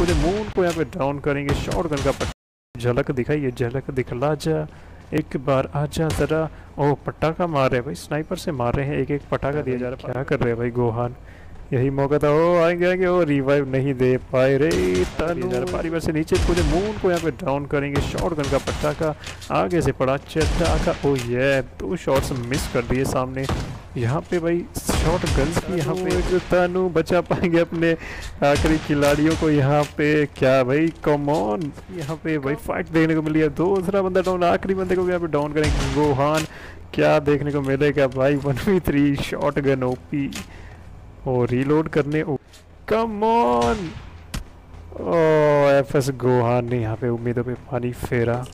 पूरे मून को यहाँ पे डाउन करेंगे। शॉर्ट गन का झलक दिखाइए झलक दिखला जा। एक बार आजा जरा। ओ पटाखा मार रहे हैं भाई स्नाइपर से मार रहे हैं। एक एक पटाखा दिया जा रहा है। क्या कर रहे हैं भाई गोहान? यही मौका था। ओ आएँगे आएँगे। ओ रिवाइव नहीं दे पाए रे पारी से नीचे। पूरे मून को यहाँ पे डाउन करेंगे। शॉर्ट गन का पटाखा आगे से पड़ा। चटाखा। ओ ये दो शॉट्स मिस कर दिए सामने। यहाँ पे भाई शॉर्ट गन्स की यहाँ पे। तनु बचा पाएँगे अपने आखिरी खिलाड़ियों को यहाँ पे। क्या भाई कम यहाँ पे भाई फाइट देखने को मिली है। दूसरा बंदा डाउन आखिरी बंदे को भी यहाँ पे डाउन करेंगे। गोहान क्या देखने को मिलेगा भाई? One V three shotgun OP और रीलोड करने come on O F S Gohan ने यहाँ पे उम्मीदों पे पानी फेरा।